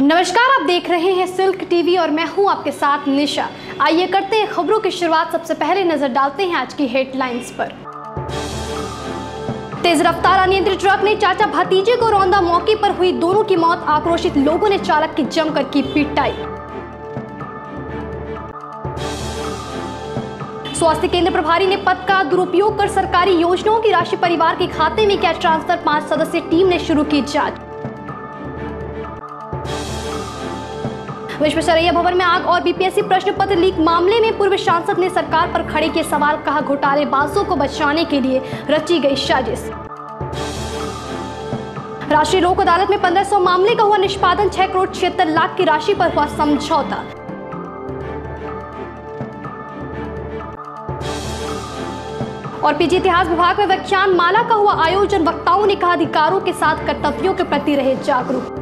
नमस्कार, आप देख रहे हैं सिल्क टीवी और मैं हूँ आपके साथ निशा। आइए करते हैं खबरों की शुरुआत। सबसे पहले नज़र डालते हैं आज की हेडलाइंस पर। तेज रफ्तार अनियंत्रित ट्रक ने चाचा भतीजे को रौंदा मौके पर हुई दोनों की मौत। आक्रोशित लोगों ने चालक की जमकर की पिटाई स्वास्थ्य केंद्र प्रभारी ने पद का दुरुपयोग कर सरकारी योजनाओं की राशि परिवार के खाते में किया ट्रांसफ़र। पाँच सदस्यीय टीम ने शुरू की जाँच। विश्वेश्वरैया भवन में आग और बीपीएससी प्रश्न पत्र लीक मामले में पूर्व सांसद ने सरकार पर खड़े के सवाल, कहा घोटालेबाजों को बचाने के लिए रची गई साजिश। राष्ट्रीय लोक अदालत में 1500 मामले का हुआ निष्पादन 6 करोड़ छिहत्तर लाख की राशि पर हुआ समझौता। और पीजी इतिहास विभाग में व्याख्यान माला का हुआ आयोजन, वक्ताओं ने कहा अधिकारों के साथ कर्तव्यों के प्रति रहे जागरूक।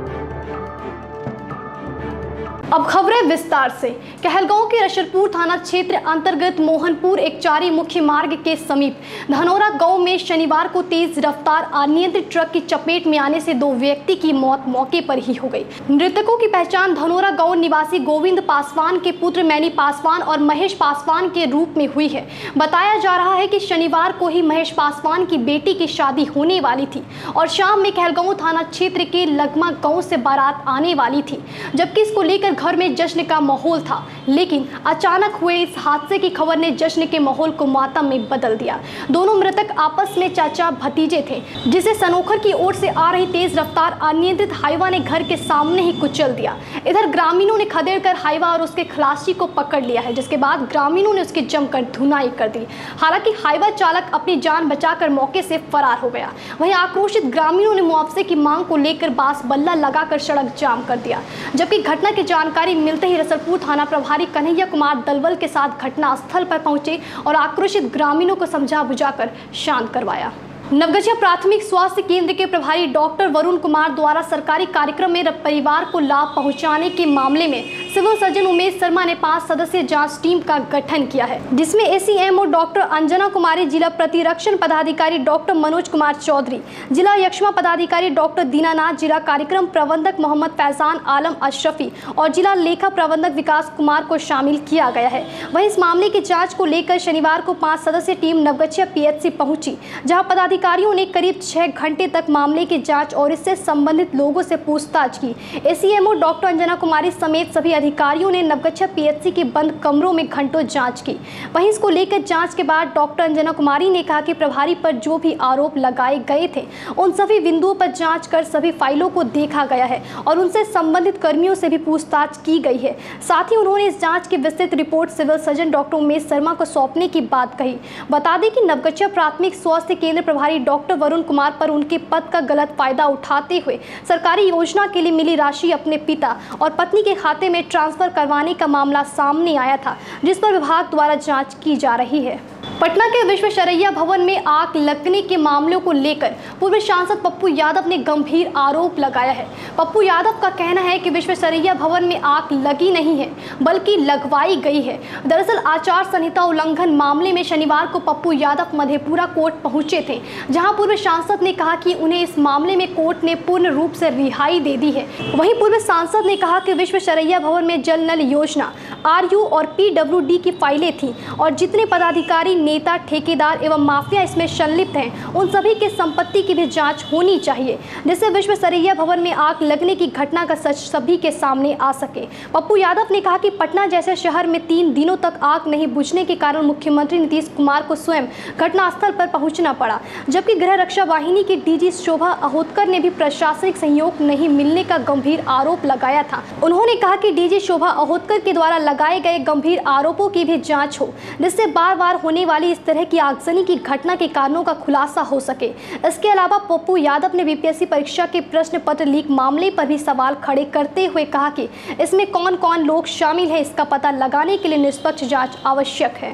अब खबरें विस्तार से। कहलगांव के रशरपुर थाना क्षेत्र अंतर्गत मोहनपुर एक एकचारी मुख्य मार्ग के समीप, धनौरा गाँव में शनिवार को तेज रफ्तार अनियंत्रित ट्रक की चपेट में आने से दो व्यक्ति की मौत मौके पर ही हो गई। मृतकों की पहचान धनौरा गाँव निवासी गोविंद पासवान के पुत्र मैनी पासवान और महेश पासवान के रूप में हुई है। बताया जा रहा है कि शनिवार को ही महेश पासवान की बेटी की शादी होने वाली थी और शाम में कहलगांव थाना क्षेत्र के लगमा गाँव से बारात आने वाली थी, जबकि इसको लेकर घर में जश्न का माहौल था, लेकिन अचानक हुए इस हादसे की खबर ने जश्न के माहौल को मातम में बदल दिया। दोनों मृतक आपस में चाचा भतीजे थे, जिसे सनोखर की ओर से आ रही तेज रफ्तार अनियंत्रित हाईवा ने घर के सामने ही कुचल दिया। इधर ग्रामीणों ने खदेड़ कर हाईवा और उसके खलासी को पकड़ लिया है, जिसके बाद ग्रामीणों ने उसकी जमकर धुनाई कर दी। हालाँकि हाईवा चालक अपनी जान बचाकर मौके से फरार हो गया। वहीं आक्रोशित ग्रामीणों ने मुआवजे की मांग को लेकर बास बल्ला लगाकर सड़क जाम कर दिया, जबकि घटना की जानकारी मिलते ही रसलपुर थाना प्रभारी कन्हैया कुमार दलवल के साथ घटनास्थल पर पहुँचे और आक्रोशित ग्रामीणों को समझा बुझाकर शांत करवाया। नवगछिया प्राथमिक स्वास्थ्य केंद्र के प्रभारी डॉक्टर वरुण कुमार द्वारा सरकारी कार्यक्रम में परिवार को लाभ पहुँचाने के मामले में सिविल सर्जन उमेश शर्मा ने पाँच सदस्यीय जाँच टीम का गठन किया है। जिसमें एसीएमओ डॉक्टर अंजना कुमारी, जिला प्रतिरक्षण पदाधिकारी डॉक्टर मनोज कुमार चौधरी, जिला यक्षमा पदाधिकारी डॉक्टर दीनानाथ, जिला कार्यक्रम प्रबंधक मोहम्मद फैजान आलम अशरफी और जिला लेखा प्रबंधक विकास कुमार को शामिल किया गया है। वही इस मामले की जाँच को लेकर शनिवार को पाँच सदस्यीय टीम नवगछिया पी एच पहुँची, जहाँ पदाधिकारियों ने करीब छह घंटे तक मामले की जाँच और इससे संबंधित लोगों से पूछताछ की। एसीएमओ डॉक्टर अंजना कुमारी समेत सभी अधिकारियों ने नवगछिया पीएचसी के बंद कमरों में घंटों जाँच की। वहीं इसको लेकर जाँच के बाद डॉक्टर अंजना कुमारी ने कहा कि प्रभारी पर जो भी आरोप लगाए गए थे, उन सभी बिंदुओं पर जाँच कर सभी फाइलों को देखा गया है और उनसे संबंधित कर्मियों से भी पूछताछ की गई है। साथ ही उन्होंने इस जाँच की विस्तृत report civil surgeon doctor Umesh Sharma को सौंपने की बात कही। बता दें कि नवगछिया प्राथमिक स्वास्थ्य केंद्र प्रभारी डॉक्टर वरुण कुमार पर उनके पद का गलत फ़ायदा उठाते हुए सरकारी योजना के लिए मिली राशि अपने पिता और पत्नी के खाते में ट्रांसफ़र करवाने का मामला सामने आया था, जिस पर विभाग द्वारा जाँच की जा रही है। पटना के विश्वेश्वरैया भवन में आग लगने के मामलों को लेकर पूर्व सांसद पप्पू यादव ने गंभीर आरोप लगाया है। पप्पू यादव का कहना है कि विश्व शरैया भवन में आग लगी नहीं है, बल्कि लगवाई गई है। दरअसल आचार संहिता उल्लंघन मामले में शनिवार को पप्पू यादव मधेपुरा कोर्ट पहुँचे थे, जहाँ पूर्व सांसद ने कहा कि उन्हें इस मामले में कोर्ट ने पूर्ण रूप से रिहाई दे दी है। वहीं पूर्व सांसद ने कहा कि शरैया भवन में जल नल योजना, आरयू और पीडब्ल्यूडी की फाइलें थी और जितने पदाधिकारी नेता, ठेकेदार एवं माफिया इसमें संलिप्त हैं। उन सभी के संपत्ति की भी जाँच होनी चाहिए, जिससे विश्व सरैया भवन में आग लगने की घटना का सच सभी के सामने आ सके। पप्पू यादव ने कहा कि पटना जैसे शहर में तीन दिनों तक आग नहीं बुझने के कारण मुख्यमंत्री नीतीश कुमार को स्वयं घटनास्थल पर पहुँचना पड़ा, जबकि गृह रक्षा वाहिनी की डीजी शोभा अहोतकर ने भी प्रशासनिक सहयोग नहीं मिलने का गंभीर आरोप लगाया था। उन्होंने कहा कि डीजी शोभा अहोतकर के द्वारा लगाए गए गंभीर आरोपों की भी जाँच हो, जिससे बार बार होने वाली इस तरह की आगजनी की घटना के कारणों का खुलासा हो सके। इसके अलावा पप्पू यादव ने बीपीएससी परीक्षा के प्रश्न पत्र लीक मामले पर भी सवाल खड़े करते हुए कहा कि इसमें कौन कौन लोग शामिल हैं इसका पता लगाने के लिए निष्पक्ष जाँच आवश्यक है।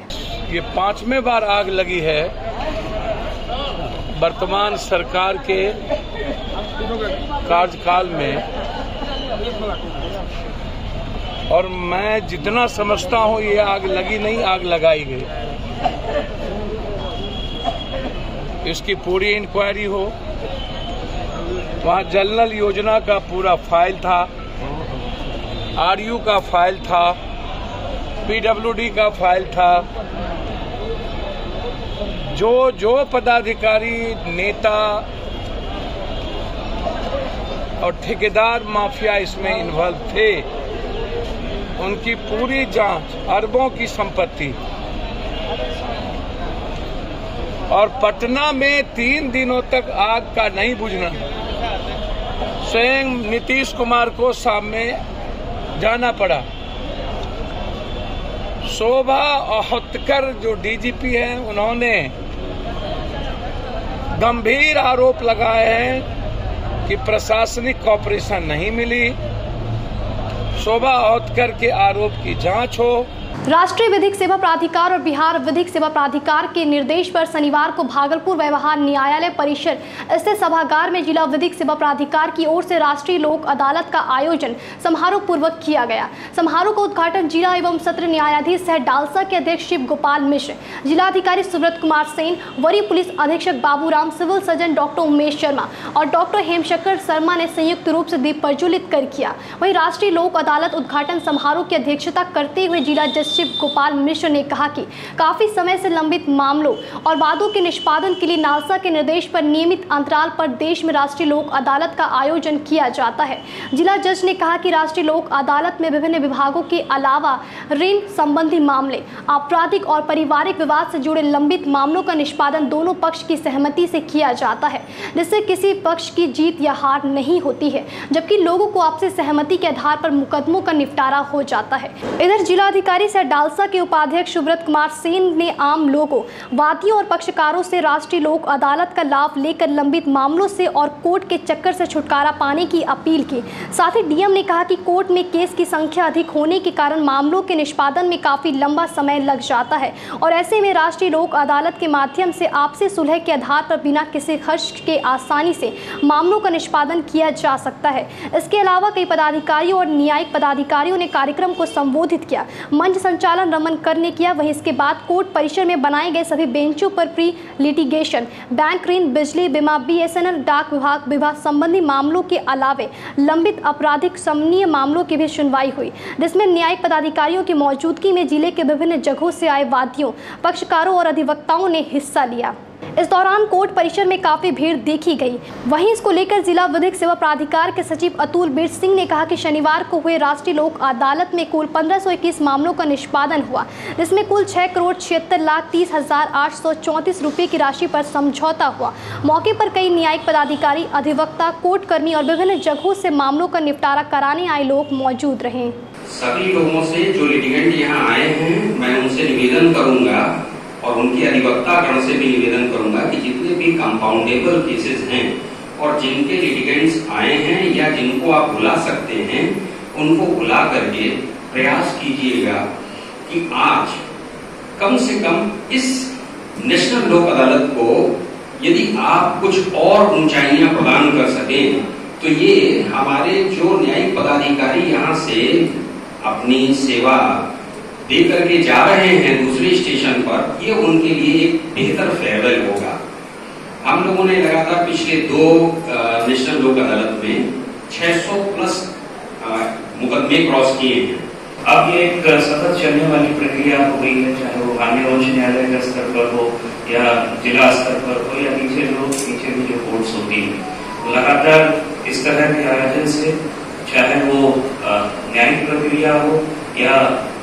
ये पाँचवें बार आग लगी है। वर्तमान सरकार के कार्यकाल में और मैं जितना समझता हूँ, ये आग लगी नहीं, आग लगाई गई। इसकी पूरी इंक्वायरी हो, वहाँ जलनल योजना का पूरा फ़ाइल था आरयू का फ़ाइल था पीडब्ल्यूडी का फ़ाइल था। जो जो पदाधिकारी, नेता और ठेकेदार माफिया इसमें इन्वॉल्व थे, उनकी पूरी जाँच, अरबों की संपत्ति और पटना में तीन दिनों तक आग का नहीं बुझना। स्वयं नीतीश कुमार को सामने जाना पड़ा। शोभा अहत्कर जो डीजीपी हैं, उन्होंने गंभीर आरोप लगाए हैं कि प्रशासनिक कॉपरेशन नहीं मिली। शोभा अहत्कर के आरोप की जाँच हो। राष्ट्रीय विधिक सेवा प्राधिकार और बिहार विधिक सेवा प्राधिकार के निर्देश पर शनिवार को भागलपुर व्यवहार न्यायालय परिसर स्थित सभागार में जिला विधिक सेवा प्राधिकार की ओर से राष्ट्रीय लोक अदालत का आयोजन समारोह पूर्वक किया गया। समारोह का उद्घाटन जिला एवं सत्र न्यायाधीश सह डालसा के अध्यक्ष शिव गोपाल मिश्र, जिलाधिकारी सुब्रत कुमार सेन, वरीय पुलिस अधीक्षक Baburam, civil surgeon doctor Umesh Sharma और डॉक्टर हेमशंकर शर्मा ने संयुक्त रूप से दीप प्रज्वलित कर किया। वहीं राष्ट्रीय लोक अदालत उद्घाटन समारोह की अध्यक्षता करते हुए जिला जज शिव गोपाल मिश्र ने कहा कि काफ़ी समय से लंबित मामलों और वादों के निष्पादन के लिए नालसा के निर्देश पर नियमित अंतराल पर देश में राष्ट्रीय लोक अदालत का आयोजन किया जाता है। जिला जज ने कहा कि राष्ट्रीय लोक अदालत में विभिन्न विभागों के अलावा ऋण संबंधी मामले, आपराधिक और पारिवारिक विवाद से जुड़े लंबित मामलों का निष्पादन दोनों पक्ष की सहमति से किया जाता है, जिससे किसी पक्ष की जीत या हार नहीं होती है, जबकि लोगों को आपसी सहमति के आधार पर मुकदमों का निपटारा हो जाता है। इधर जिलाधिकारी से डालसा के उपाध्यक्ष सुब्रत कुमार सेन ने आम लोगों, वादियों और पक्षकारों से राष्ट्रीय लोक अदालत का लाभ लेकर लंबित मामलों से और कोर्ट के चक्कर से छुटकारा पाने की अपील की। साथ ही डीएम ने कहा कि कोर्ट में केस की संख्या अधिक होने के कारण मामलों के निष्पादन में काफ़ी लंबा समय लग जाता है और ऐसे में राष्ट्रीय लोक अदालत के माध्यम से आपसी सुलह के आधार पर बिना किसी खर्च के आसानी से मामलों का निष्पादन किया जा सकता है। इसके अलावा कई पदाधिकारियों और न्यायिक पदाधिकारियों ने कार्यक्रम को संबोधित किया। मंच संचालन रमन कर ने किया। वहीं इसके बाद कोर्ट परिसर में बनाए गए सभी बेंचों पर प्री लिटिगेशन। बैंक ऋण, बिजली बीमा, बीएसएनएल, डाक विभाग, विवाह संबंधी मामलों के अलावे लंबित आपराधिक समनीय मामलों की भी सुनवाई हुई। जिसमें न्यायिक पदाधिकारियों की मौजूदगी में ज़िले के विभिन्न जगहों से आए वादियों, पक्षकारों और अधिवक्ताओं ने हिस्सा लिया। इस दौरान कोर्ट परिसर में काफ़ी भीड़ देखी गई। वहीं इसको लेकर जिला विधिक सेवा प्राधिकार के सचिव अतुल बीर सिंह ने कहा कि शनिवार को हुए राष्ट्रीय लोक अदालत में कुल 1521 मामलों का निष्पादन हुआ, जिसमें कुल छह करोड़ छिहत्तर लाख तीस हज़ार आठ सौ चौंतीस रुपये की राशि पर समझौता हुआ। मौके पर कई न्यायिक पदाधिकारी, अधिवक्ता कोर्ट कर्मी और विभिन्न जगहों से मामलों का निपटारा कराने आए लोग मौजूद रहे। सभी लोगों से जो लिटिगेंट यहाँ आए हैं, मैं उनसे निवेदन करूँगा और उनके अधिवक्ता गण से भी निवेदन भी कंपाउंडेबल केसेस हैं। और जिनके लिटिगेंट्स आए हैं या जिनको आप बुला सकते हैं, उनको बुला करके प्रयास कीजिएगा कि आज कम से कम इस नेशनल लोक अदालत को यदि आप कुछ और ऊंचाइयाँ प्रदान कर सकें तो ये हमारे जो न्यायिक पदाधिकारी यहाँ से अपनी सेवा दे करके जा रहे हैं दूसरे स्टेशन पर, ये उनके लिए एक बेहतर फेयरवेल होगा। हम लोगों ने लगातार पिछले दो नेशनल लोक अदालत में 600 प्लस मुकदमे क्रॉस किए हैं। अब ये एक सतत चलने वाली प्रक्रिया हो गई है, चाहे वो माननीय उच्च न्यायालय के स्तर पर हो या जिला स्तर पर हो या नीचे जो नीचे भी जो कोर्ट्स होती है। लगातार इस तरह के आयोजन से, चाहे वो न्यायिक प्रक्रिया हो या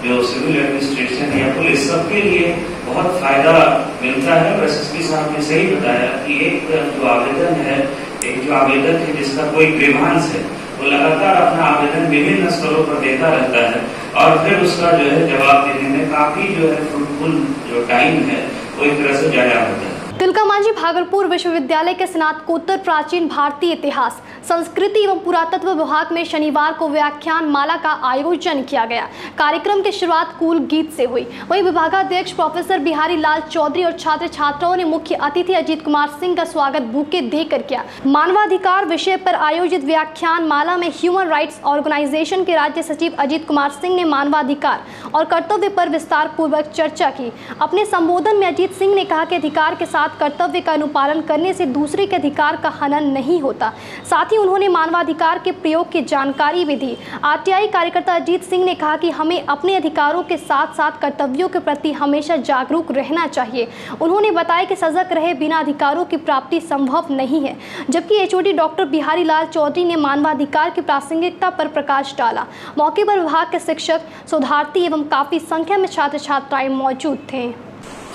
जो सिविल एडमिनिस्ट्रेशन या पुलिस, सबके लिए बहुत फ़ायदा मिलता है और एस साहब ने सही बताया कि एक जो आवेदन है, एक जो आवेदक है जिसका कोई ग्रीवांस है, वो लगातार अपना आवेदन विभिन्न स्तरों पर देता रहता है और फिर उसका जो है जवाब देने में काफ़ी जो है फ्रूटफुल जो टाइम है, वो एक तरह से जाया होता है। तिलका मांझी भागलपुर विश्वविद्यालय के स्नातकोत्तर प्राचीन भारतीय इतिहास, संस्कृति एवं पुरातत्व विभाग में शनिवार को व्याख्यान माला का आयोजन किया गया। कार्यक्रम की शुरुआत कुल गीत से हुई। वहीं विभागाध्यक्ष प्रोफेसर बिहारी लाल चौधरी और छात्र छात्राओं ने मुख्य अतिथि अजीत कुमार सिंह का स्वागत बुके देकर किया। मानवाधिकार विषय पर आयोजित व्याख्यान माला में ह्यूमन राइट्स ऑर्गेनाइजेशन के राज्य सचिव अजीत कुमार सिंह ने मानवाधिकार और कर्तव्य पर विस्तार पूर्वक चर्चा की। अपने संबोधन में अजीत सिंह ने कहा कि अधिकार के साथ कर्तव्य का अनुपालन करने से दूसरे के अधिकार का हनन नहीं होता। साथ ही उन्होंने मानवाधिकार के प्रयोग की जानकारी भी दी। आरटीआई कार्यकर्ता अजीत सिंह ने कहा कि हमें अपने अधिकारों के साथ साथ कर्तव्यों के प्रति हमेशा जागरूक रहना चाहिए। उन्होंने बताया कि सजग रहे बिना अधिकारों की प्राप्ति संभव नहीं है, जबकि एचओडी डॉक्टर बिहारी लाल चौधरी ने मानवाधिकार की प्रासंगिकता पर प्रकाश डाला। मौके पर विभाग के शिक्षक, शोधार्थी एवं काफ़ी संख्या में छात्र छात्राएँ मौजूद थे।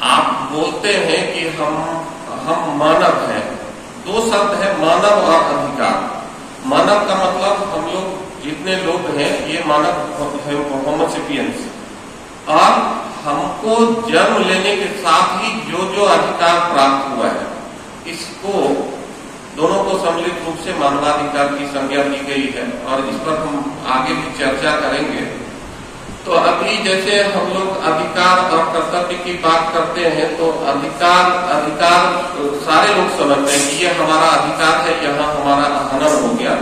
आप बोलते हैं कि हम हम मानव हैं। दो शब्द है, मानव और अधिकार। मानव का मतलब हम लोग जितने लोग हैं, ये मानव है होमोसिपियंस और हमको जन्म लेने के साथ ही जो जो अधिकार प्राप्त हुआ है, इसको दोनों को सम्मिलित रूप से मानवाधिकार की संज्ञा दी गई है। और इस पर हम आगे भी चर्चा करेंगे। तो अभी जैसे हम लोग अधिकार और कर्तव्य की बात करते हैं तो अधिकार अधिकार सारे लोग समझते हैं कि ये हमारा अधिकार है, यहाँ हमारा हनन हो गया।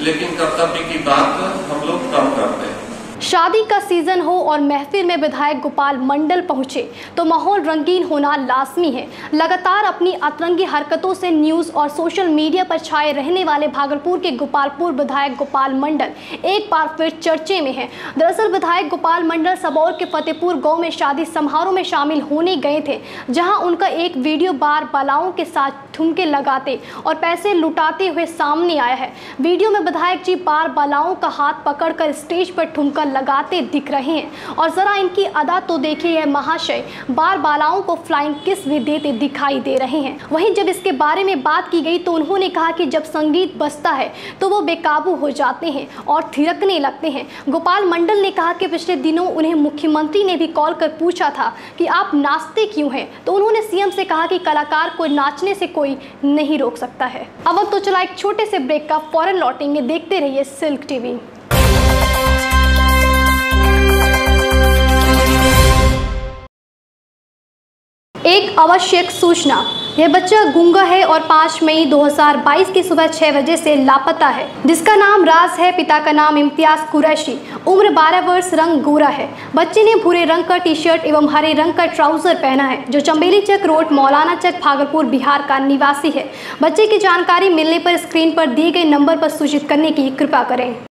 लेकिन कर्तव्य की बात हम लोग कम करते हैं। शादी का सीज़न हो और महफिल में विधायक गोपाल मंडल पहुँचे तो माहौल रंगीन होना लाजमी है। लगातार अपनी अतरंगी हरकतों से न्यूज़ और सोशल मीडिया पर छाए रहने वाले भागलपुर के गोपालपुर विधायक गोपाल मंडल एक बार फिर चर्चे में हैं। दरअसल विधायक गोपाल मंडल सबौर के फतेहपुर गाँव में शादी समारोह में शामिल होने गए थे, जहाँ उनका एक वीडियो बार बालाओं के साथ ठुमके लगाते और पैसे लुटाते हुए सामने आया है। वीडियो में विधायक जी बार बालाओं का हाथ पकड़कर स्टेज पर ठुमका लगाते दिख रहे हैं। और ज़रा इनकी अदा तो देखिए यह महाशय, बार बालाओं को फ्लाइंग किस भी देते दिखाई दे रहे हैं। वहीं जब इसके बारे में बात की गई तो उन्होंने कहा कि जब संगीत बजता है तो वो बेकाबू हो जाते हैं और थिरकने लगते हैं। गोपाल मंडल ने कहा कि पिछले दिनों उन्हें मुख्यमंत्री ने भी कॉल कर पूछा था कि आप नाचते क्यों हैं? तो उन्होंने सीएम से कहा कि कलाकार को नाचने से कोई नहीं रोक सकता है। अब तो चला एक छोटे से ब्रेक का फ़ौरन लौटेंगे। देखते रहिए सिल्क टीवी। एक आवश्यक सूचना। यह बच्चा गुंगा है और 5 मई 2022 की सुबह 6 बजे से लापता है। जिसका नाम राज है, पिता का नाम इम्तियाज़ कुरैशी। उम्र 12 वर्ष, रंग गोरा है। बच्चे ने भूरे रंग का टी शर्ट एवं हरे रंग का ट्राउज़र पहना है, जो चंबेली चक रोड, मौलाना चक, भागलपुर, बिहार का निवासी है। बच्चे की जानकारी मिलने पर स्क्रीन पर दिए गए नंबर पर सूचित करने की कृपा करें।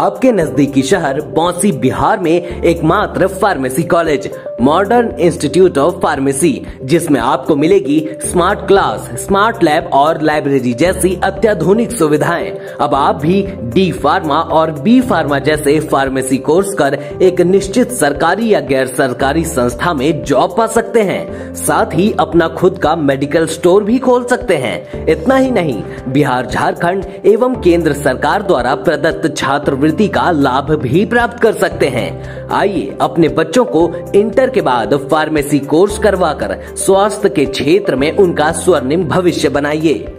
आपके नजदीकी शहर बौसी बिहार में एकमात्र pharmacy college. Modern institute of pharmacy, जिसमें आपको मिलेगी स्मार्ट क्लास, स्मार्ट लैब और लाइब्रेरी जैसी अत्याधुनिक सुविधाएँ। अब आप भी डी फार्मा और बी फार्मा जैसे फार्मेसी कोर्स कर एक निश्चित सरकारी या गैर सरकारी संस्था में जॉब पा सकते हैं। साथ ही अपना खुद का मेडिकल स्टोर भी खोल सकते हैं। इतना ही नहीं, बिहार, झारखंड एवं केंद्र सरकार द्वारा प्रदत्त छात्रवृत्ति का लाभ भी प्राप्त कर सकते हैं। आइए अपने बच्चों को इंटर के बाद फार्मेसी कोर्स करवाकर स्वास्थ्य के क्षेत्र में उनका स्वर्णिम भविष्य बनाइए।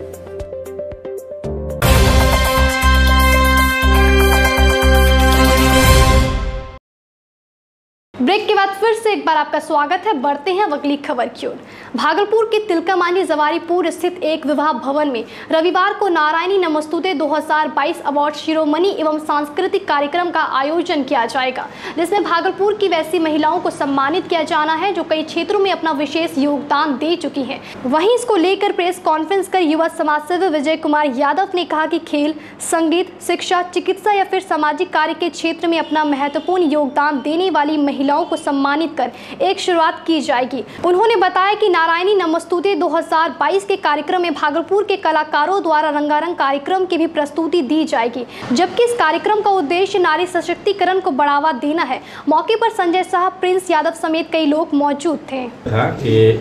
बार आपका स्वागत है। बढ़ते हैं अगली खबर की ओर। भागलपुर के तिलकामांझी जवारीपुर स्थित एक विवाह भवन में रविवार को नारायणी नमस्तुते 2022 अवार्ड शिरोमणि एवं सांस्कृतिक कार्यक्रम का आयोजन किया जाएगा, जिसमें भागलपुर की वैसी महिलाओं को सम्मानित किया जाना है, जो कई क्षेत्रों में अपना विशेष योगदान दे चुकी है। वहीं इसको लेकर प्रेस कॉन्फ्रेंस कर युवा समाज सेवी विजय कुमार यादव ने कहा कि खेल, संगीत, शिक्षा, चिकित्सा या फिर सामाजिक कार्य के क्षेत्र में अपना महत्वपूर्ण योगदान देने वाली महिलाओं को सम्मानित कर एक शुरुआत की जाएगी। उन्होंने बताया कि नारायणी नमस्तुते 2022 के कार्यक्रम में भागलपुर के कलाकारों द्वारा रंगारंग कार्यक्रम की भी प्रस्तुति दी जाएगी, जबकि इस कार्यक्रम का उद्देश्य नारी सशक्तिकरण को बढ़ावा देना है। मौके पर संजय साहब प्रिंस यादव समेत कई लोग मौजूद थे।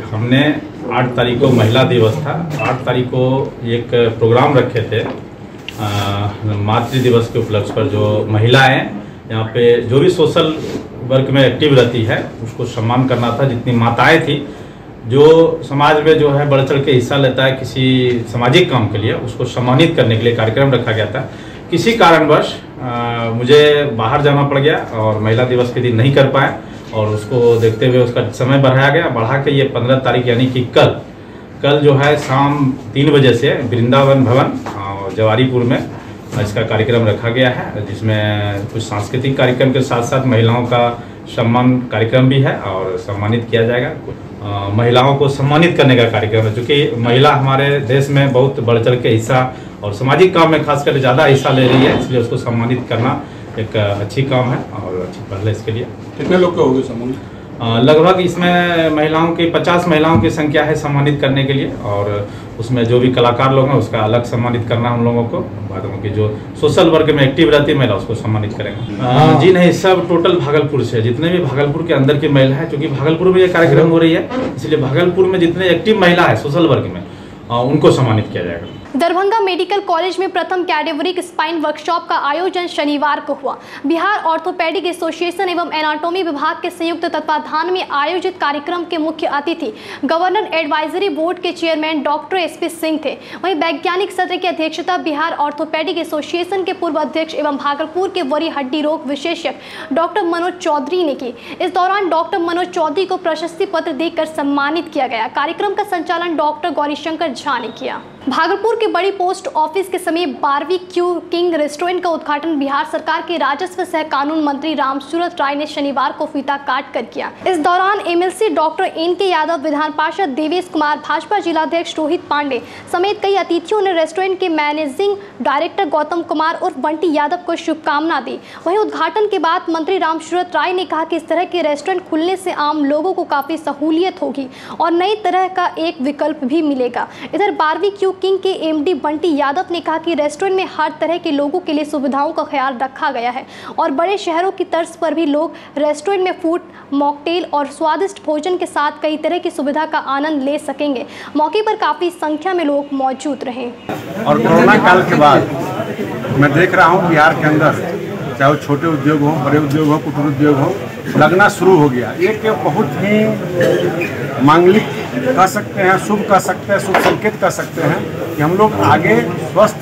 हमने आठ तारीख को महिला दिवस था। आठ तारीख को एक प्रोग्राम रखे थे मातृ दिवस के उपलक्ष्य पर जो महिलाएँ यहाँ पे जो भी सोशल वर्क में एक्टिव रहती है, उसको सम्मान करना था, जितनी माताएँ थी, जो समाज में जो है बढ़ चढ़ के हिस्सा लेता है किसी सामाजिक काम के लिए, उसको सम्मानित करने के लिए कार्यक्रम रखा गया था। किसी कारणवश मुझे बाहर जाना पड़ गया और महिला दिवस के दिन नहीं कर पाए और उसको देखते हुए उसका समय बढ़ाया गया। बढ़ा के ये पंद्रह तारीख यानी कि कल कल जो है शाम तीन बजे से वृंदावन भवन जवारीपुर में इसका कार्यक्रम रखा गया है जिसमें कुछ सांस्कृतिक कार्यक्रम के साथ साथ महिलाओं का सम्मान कार्यक्रम भी है और सम्मानित किया जाएगा। महिलाओं को सम्मानित करने का कार्यक्रम है क्योंकि महिला हमारे देश में बहुत बढ़ चढ़ के हिस्सा और सामाजिक काम में खासकर ज़्यादा हिस्सा ले रही है इसलिए उसको सम्मानित करना एक अच्छी काम है और अच्छी पहल है इसके लिए। कितने लोग का होगी अ, लगभग इसमें महिलाओं की 50 महिलाओं की संख्या है सम्मानित करने के लिए और उसमें जो भी कलाकार लोग हैं उसका अलग सम्मानित करना हम लोगों को। बाद में की जो सोशल वर्क में एक्टिव रहती है महिला उसको सम्मानित करेंगे। जी नहीं सब टोटल भागलपुर से जितने भी भागलपुर के अंदर की महिला है क्योंकि भागलपुर में ये कार्यक्रम हो रही है इसलिए भागलपुर में जितने एक्टिव महिला है सोशल वर्क में उनको सम्मानित किया जाएगा। दरभंगा मेडिकल कॉलेज में प्रथम कैडेवरिक स्पाइन वर्कशॉप का आयोजन शनिवार को हुआ। बिहार ऑर्थोपेडिक एसोसिएशन एवं एनाटॉमी विभाग के संयुक्त तत्वाधान में आयोजित कार्यक्रम के मुख्य अतिथि गवर्नर एडवाइजरी बोर्ड के chairman doctor S P Singh थे। वहीं वैज्ञानिक सत्र की अध्यक्षता बिहार ऑर्थोपेडिक एसोसिएशन के पूर्व अध्यक्ष एवं भागलपुर के वरीय हड्डी रोग विशेषज्ञ डॉक्टर मनोज चौधरी ने की। इस दौरान डॉक्टर मनोज चौधरी को प्रशस्ति पत्र देकर सम्मानित किया गया। कार्यक्रम का संचालन डॉक्टर गौरीशंकर झा ने किया। भागलपुर के बड़ी पोस्ट ऑफ़िस के समीप बारवी क्यू किंग रेस्टोरेंट का उद्घाटन बिहार सरकार के राजस्व सह कानून मंत्री रामसूरत राय ने शनिवार को फीता काट कर किया। इस दौरान एमएलसी डॉक्टर एन के यादव, विधान पार्षद देवेश कुमार, भाजपा जिलाध्यक्ष रोहित पांडे समेत कई अतिथियों ने रेस्टोरेंट के मैनेजिंग डायरेक्टर गौतम कुमार और बंटी यादव को शुभकामना दी। वहीं उद्घाटन के बाद मंत्री रामसूरत राय ने कहा कि इस तरह के रेस्टोरेंट खुलने से आम लोगों को काफ़ी सहूलियत होगी और नई तरह का एक विकल्प भी मिलेगा। इधर बारवी क्यू किंग के एमडी बंटी यादव ने कहा कि रेस्टोरेंट में हर तरह के लोगों के लिए सुविधाओं का ख्याल रखा गया है और बड़े शहरों की तर्ज पर भी लोग रेस्टोरेंट में फ़ूड, मॉकटेल और स्वादिष्ट भोजन के साथ कई तरह की सुविधा का आनंद ले सकेंगे। मौके पर काफ़ी संख्या में लोग मौजूद रहे। और कोरोना काल के बाद मैं देख रहा हूँ बिहार के अंदर, चाहे छोटे उद्योग हों, बड़े उद्योग हों, कुटीर उद्योग हों, लगना शुरू हो गया। एक बहुत ही मांगलिक कह सकते हैं, शुभ कह सकते हैं, शुभ संकेत कह सकते हैं। कि हम लोग आगे स्वस्थ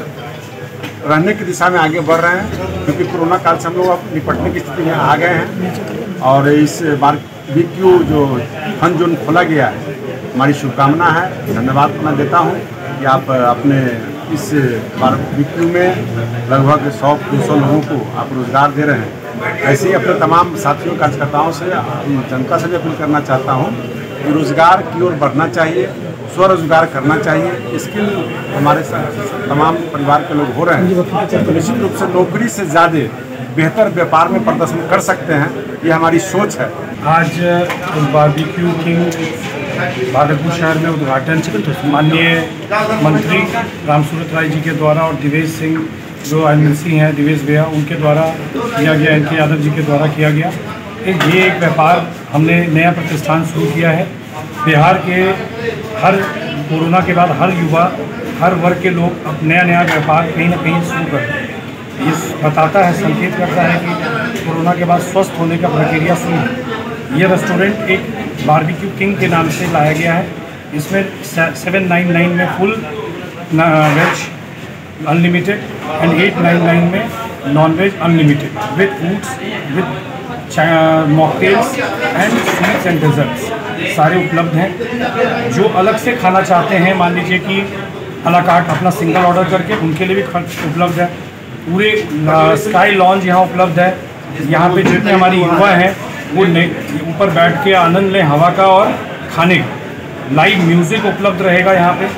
रहने की दिशा में आगे बढ़ रहे हैं, क्योंकि कोरोना काल से हम लोग अब निपटने की स्थिति में आ गए हैं। और इस बार बी जो फन जोन खोला गया है, हमारी शुभकामना है, धन्यवाद मैं देता हूँ कि आप अपने इस बार बी में लगभग सौ दो सौ लोगों को आप रोज़गार दे रहे हैं। ऐसे ही अपने तमाम साथियों, कार्यकर्ताओं से जनता से भी अपील करना चाहता हूँ कि रोज़गार की ओर बढ़ना चाहिए। स्वरोजगार करना चाहिए स्किल हमारे साथ तमाम परिवार के लोग हो रहे हैं। तो निश्चित रूप से नौकरी से ज़्यादा बेहतर व्यापार में प्रदर्शन कर सकते हैं, ये हमारी सोच है। आज बारबेक्यू किंग भागलपुर शहर में उद्घाटन माननीय मंत्री रामसूरत राय जी के द्वारा और दिवेश सिंह जो एम हैं, दिवेश भैया, उनके द्वारा किया गया, एन यादव जी के द्वारा किया गया। ये एक व्यापार हमने नया प्रतिष्ठान शुरू किया है। बिहार के हर कोरोना के बाद हर युवा, हर वर्ग के लोग अब नया नया व्यापार कहीं ना कहीं शुरू कर हैं। ये बताता है, संकेत करता है कि कोरोना के बाद स्वस्थ होने का प्रक्रिया शुरू है। ये रेस्टोरेंट एक बारबेक्यू किंग के नाम से लाया गया है। इसमें सेवन नाइन नाइन में full veg unlimited and eight nine nine में non veg unlimited with foods with mocktails and sweets and desserts सारे उपलब्ध हैं। जो अलग से खाना चाहते हैं, मान लीजिए कि अलाकाट अपना सिंगल ऑर्डर करके उनके लिए भी खर्च उपलब्ध है। पूरे स्काई लॉन्ज यहाँ उपलब्ध है। यहाँ पे जितने हमारी युवा हैं, वो ऊपर बैठ के आनंद लें हवा का और खाने का। लाइव म्यूज़िक उपलब्ध रहेगा यहाँ पे।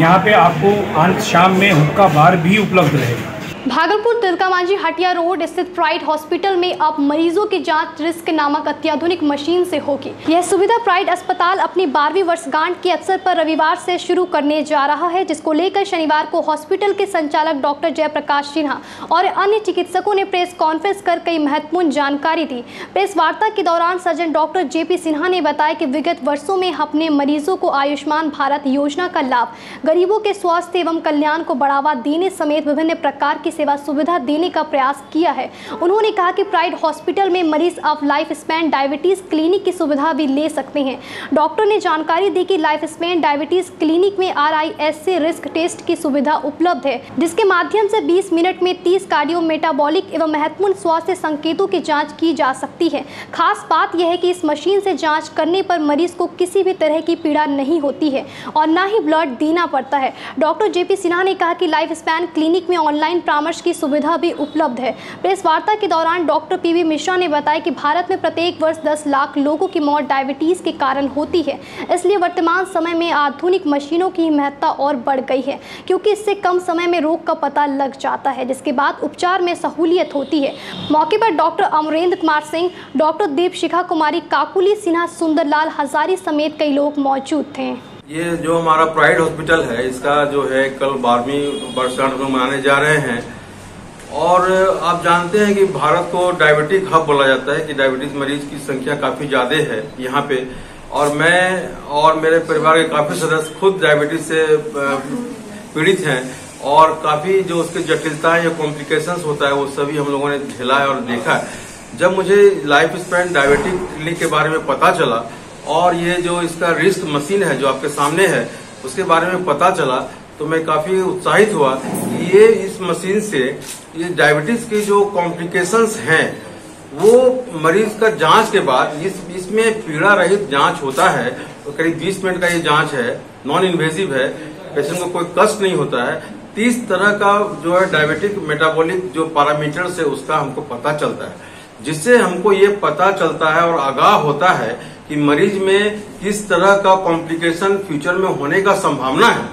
यहाँ पे आपको आज शाम में हुक्का बार भी उपलब्ध रहेगा। भागलपुर तिलका मांझी हटिया रोड स्थित प्राइड हॉस्पिटल में अब मरीजों की जाँच रिस्क नामक अत्याधुनिक मशीन से होगी। यह सुविधा प्राइड अस्पताल अपनी बारहवीं वर्षगांठ के अवसर पर रविवार से शुरू करने जा रहा है, जिसको लेकर शनिवार को हॉस्पिटल के संचालक डॉक्टर जयप्रकाश सिन्हा और अन्य चिकित्सकों ने प्रेस कॉन्फ्रेंस कर कई महत्वपूर्ण जानकारी दी। प्रेस वार्ता के दौरान सर्जन डॉक्टर जेपी सिन्हा ने बताया कि विगत वर्षों में अपने मरीजों को आयुष्मान भारत योजना का लाभ गरीबों के स्वास्थ्य एवं कल्याण को बढ़ावा देने समेत विभिन्न प्रकार की सेवा सुविधा देने का प्रयास किया है। उन्होंने कहा कि प्राइड हॉस्पिटल में मरीज़ अब लाइफ स्पैन डायबिटीज़ क्लिनिक की सुविधा भी ले सकते हैं। डॉक्टर ने जानकारी दी कि लाइफ स्पैन डायबिटीज़ क्लिनिक में आरआईएस से रिस्क टेस्ट की सुविधा उपलब्ध है, जिसके माध्यम से 20 मिनट में 30 कार्डियो मेटाबॉलिक एवं महत्वपूर्ण स्वास्थ्य संकेतों की जाँच की जा सकती है। खास बात यह है कि इस मशीन से जाँच करने पर मरीज़ को किसी भी तरह की पीड़ा नहीं होती है और न ही ब्लड देना पड़ता है। डॉक्टर जेपी सिन्हा ने कहा कि लाइफ स्पैन क्लिनिक में ऑनलाइन परामर्श परामर्श की सुविधा भी उपलब्ध है। प्रेस वार्ता के दौरान डॉक्टर पीवी मिश्रा ने बताया कि भारत में प्रत्येक वर्ष 10 लाख लोगों की मौत डायबिटीज़ के कारण होती है। इसलिए वर्तमान समय में आधुनिक मशीनों की महत्ता और बढ़ गई है, क्योंकि इससे कम समय में रोग का पता लग जाता है, जिसके बाद उपचार में सहूलियत होती है। मौके पर डॉक्टर अमरेंद्र कुमार सिंह, डॉक्टर दीप शिखा कुमारी, काकुली सिन्हा, सुंदरलाल हजारी समेत कई लोग मौजूद थे। ये जो हमारा प्राइड हॉस्पिटल है, इसका जो है कल बारहवीं वर्षगांठ हम मनाने जा रहे हैं। और आप जानते हैं कि भारत को डायबिटिक हब बोला जाता है कि डायबिटीज़ मरीज़ की संख्या काफ़ी ज़्यादा है यहाँ पे। और मैं और मेरे परिवार के काफ़ी सदस्य खुद डायबिटीज़ से पीड़ित हैं। और काफ़ी जो उसकी जटिलताएँ या कॉम्प्लिकेशंस होता है, वो सभी हम लोगों ने झेला है और देखा है। जब मुझे लाइफ स्पैन डायबिटिक क्लिनिक के बारे में पता चला और ये जो इसका रिस्क मशीन है जो आपके सामने है, उसके बारे में पता चला तो मैं काफ़ी उत्साहित हुआ ये इस मशीन से ये डायबिटीज़ की जो कॉम्प्लिकेशंस हैं, वो मरीज़ का जाँच के बाद, इस इसमें पीड़ा रहित जाँच होता है तो करीब 20 मिनट का ये जाँच है नॉन इन्वेजिव है, पेशेंट को कोई कष्ट नहीं होता है। तीस तरह का जो है डायबिटिक मेटाबॉलिक जो पैरामीटर्स है, उसका हमको पता चलता है। जिससे हमको ये पता चलता है और आगाह होता है कि मरीज़ में किस तरह का कॉम्प्लिकेशन फ्यूचर में होने का संभावना है,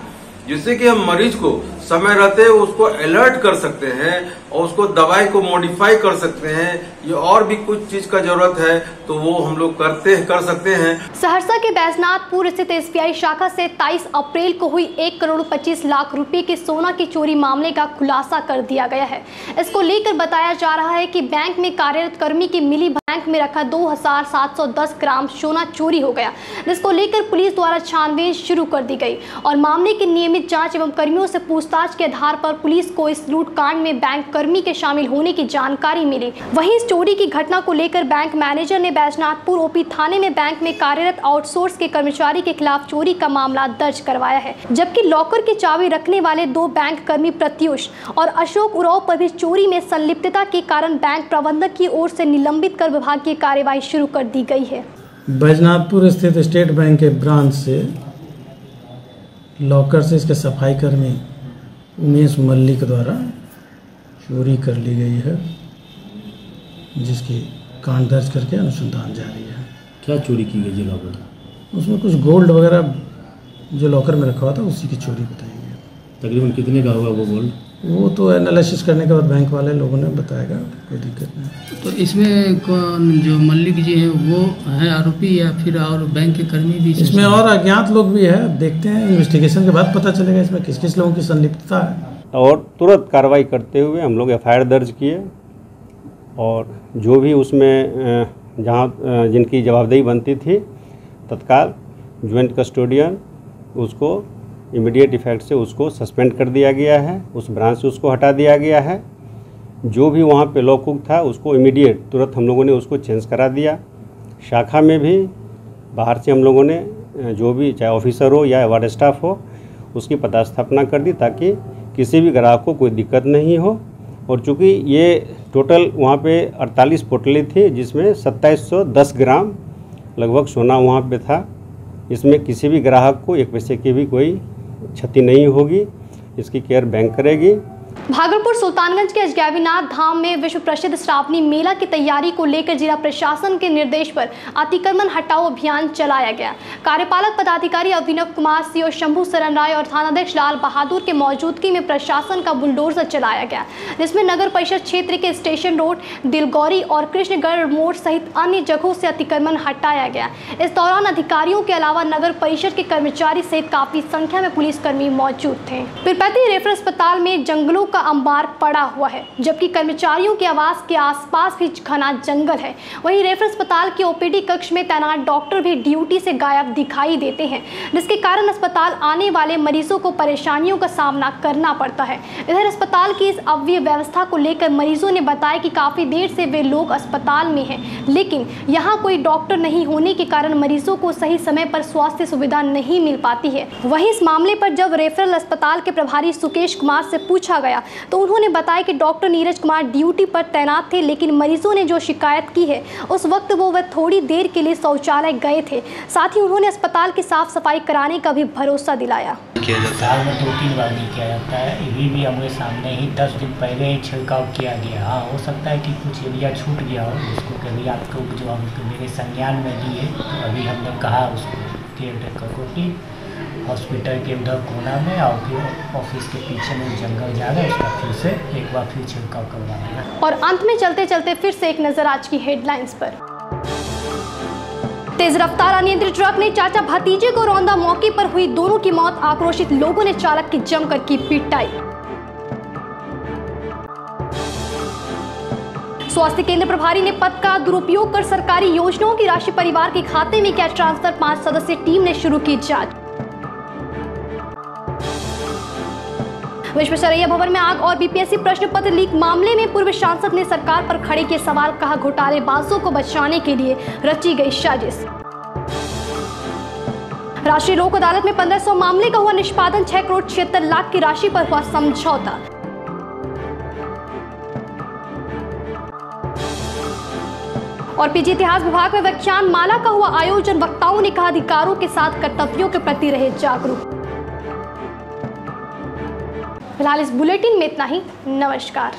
जिससे कि हम मरीज़ को समय रहते उसको अलर्ट कर सकते हैं और उसको दवाई को मॉडिफाई कर सकते हैं। ये और भी कुछ चीज़ का ज़रूरत है तो वो हम लोग करते, कर सकते हैं। सहरसा के बैजनाथपुर स्थित एसबीआई शाखा से 23 अप्रैल को हुई एक करोड़ पच्चीस लाख रुपए के सोना की चोरी मामले का खुलासा कर दिया गया है। इसको लेकर बताया जा रहा है की बैंक में कार्यरत कर्मी की मिली बैंक में रखा 2710 ग्राम सोना चोरी हो गया। जिसको लेकर पुलिस द्वारा छानबीन शुरू कर दी गई और मामले की नियमित जाँच एवं कर्मियों से पूछताछ के आधार पर पुलिस को इस लूटकांड में बैंक कर्मी के शामिल होने की जानकारी मिली। वहीं चोरी की घटना को लेकर बैंक मैनेजर ने बैजनाथपुर ओपी थाने में बैंक में कार्यरत आउटसोर्स के कर्मचारी के खिलाफ चोरी का मामला दर्ज करवाया है, जबकि लॉकर की चाबी रखने वाले दो बैंक कर्मी प्रत्युष और अशोक उराव पर भी चोरी में संलिप्तता के कारण बैंक प्रबंधक की ओर से निलंबित कर विभागीय कार्यवाही शुरू कर दी गई है। बैजनाथपुर स्थित स्टेट बैंक के ब्रांच से लॉकर से इसके सफ़ाई कर्मी उमेश मल्लिक द्वारा चोरी कर ली गई है जिसकी कांड दर्ज करके अनुसंधान जारी है। क्या चोरी की गई जगह पर? उसमें कुछ गोल्ड वगैरह जो लॉकर में रखा हुआ था उसी की चोरी बताई गई। तकरीबन कितने का हुआ वो गोल्ड? वो तो एनालिसिस करने के बाद बैंक वाले लोगों ने बताएगा कोई दिक्कत नहीं। तो इसमें कौन जो मल्लिक जी हैं वो हैं आरोपी या फिर और बैंक के कर्मी भी इसमें और अज्ञात लोग भी है देखते हैं इन्वेस्टिगेशन के बाद पता चलेगा इसमें किस किस लोगों की संलिप्तता है। और तुरंत कार्रवाई करते हुए हम लोग एफआईआर दर्ज किए और जो भी उसमें जहाँ जिनकी जवाबदेही बनती थी तत्काल ज्वाइंट कस्टोडियन उसको इमीडिएट इफ़ेक्ट से उसको सस्पेंड कर दिया गया है, उस ब्रांच से उसको हटा दिया गया है। जो भी वहाँ पे लॉ कुक था, उसको इमीडिएट तुरंत हम लोगों ने उसको चेंज करा दिया। शाखा में भी, बाहर से हम लोगों ने जो भी चाहे ऑफिसर हो या वार्ड स्टाफ हो, उसकी पदास्थापना कर दी ताकि किसी भी ग्राहक को कोई दिक्कत नहीं हो। और चूँकि ये टोटल वहाँ पे 48 पोटली थी, जिसमें 2710 ग्राम लगभग सोना वहाँ पे था, इसमें किसी भी ग्राहक को एक पैसे की भी कोई क्षति नहीं होगी इसकी केयर बैंक करेगी। भागलपुर सुल्तानगंज के अजगैबीनाथ धाम में विश्व प्रसिद्ध श्रावणी मेला की तैयारी को लेकर जिला प्रशासन के निर्देश पर अतिक्रमण हटाओ अभियान चलाया गया। कार्यपालक, पदाधिकारी अभिनव कुमार सिंह और शंभू सरन राय और थानाध्यक्ष लाल बहादुर के मौजूदगी में प्रशासन का बुलडोजर चलाया गया, जिसमें नगर परिषद क्षेत्र के स्टेशन रोड, दिलगौरी और कृष्णगढ़ मोड़ सहित अन्य जगहों से अतिक्रमण हटाया गया। इस दौरान अधिकारियों के अलावा नगर परिषद के कर्मचारी सहित काफ़ी संख्या में पुलिसकर्मी मौजूद थे। पीरपैती रेफर अस्पताल में जंगलों का अंबार पड़ा हुआ है, जबकि कर्मचारियों के आवास के आसपास भी घना जंगल है। वहीं रेफर अस्पताल के ओपीडी कक्ष में तैनात डॉक्टर भी ड्यूटी से गायब दिखाई देते हैं, जिसके कारण अस्पताल आने वाले मरीजों को परेशानियों का सामना करना पड़ता है। इधर अस्पताल की इस अव्यय व्यवस्था को लेकर मरीजों ने बताया कि काफ़ी देर से वे लोग अस्पताल में हैं, लेकिन यहाँ कोई डॉक्टर नहीं होने के कारण मरीजों को सही समय पर स्वास्थ्य सुविधा नहीं मिल पाती है। वहीं इस मामले पर जब रेफरल अस्पताल के प्रभारी सुकेश कुमार से पूछा गया तो उन्होंने बताया कि डॉक्टर नीरज कुमार ड्यूटी पर तैनात थे, लेकिन मरीजों ने जो शिकायत की है, उस वक्त वो वह थोड़ी देर के लिए शौचालय गए थे। साथ ही उन्होंने अस्पताल की साफ़ सफ़ाई कराने का भी भरोसा दिलाया। में दो तीन बार नहीं किया जाता है। अभी भी हमारे सामने ही दस दिन पहले ही छिड़काव किया गया। हाँ हो सकता है कि कुछ एरिया छूट गया हो, जिसको कभी आपको जो हम मेरे संज्ञान में दिए तो अभी हमने कहा उसको केयर टेकर को कि हॉस्पिटल के उधर कोना में और फिर ऑफ़िस के पीछे में जंगल जा रहा है, उसका फिर से एक बार फिर छिड़काव करवाना और अंत में चलते चलते फिर से एक नज़र आज की हेडलाइंस पर। तेज रफ्तार अनियंत्रित ट्रक ने चाचा भतीजे को रौंदा मौके पर हुई दोनों की मौत, आक्रोशित लोगों ने चालक की जमकर की पिटाई स्वास्थ्य केंद्र प्रभारी ने पद का दुरुपयोग कर सरकारी योजनाओं की राशि परिवार के खाते में किया ट्रांसफ़र, पाँच सदस्यीय टीम ने शुरू की जाँच। विश्वेश्वरैया भवन में आग और बीपीएससी प्रश्न पत्र लीक मामले में पूर्व सांसद ने सरकार पर खड़े के सवाल, कहा घोटालेबाजों को बचाने के लिए रची गई साजिश। राष्ट्रीय लोक अदालत में 1500 मामले का हुआ निष्पादन 6 करोड़ छिहत्तर लाख की राशि पर हुआ समझौता। और पीजी इतिहास विभाग में व्याख्यान माला का हुआ आयोजन, वक्ताओं ने कहा अधिकारों के साथ कर्तव्यों के प्रति रहे जागरूक। फ़िलहाल इस बुलेटिन में इतना ही। नमस्कार।